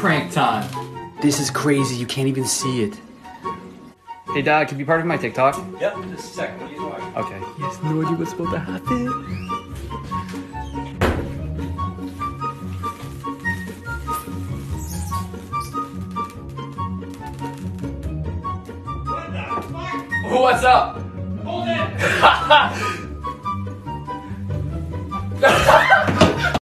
prank time. This is crazy. You can't even see it. Hey, Dad, can you be part of my TikTok? Yep, just a sec. What are you doing? Okay. He has no idea what's about to happen. What the fuck? What's up? Hold it!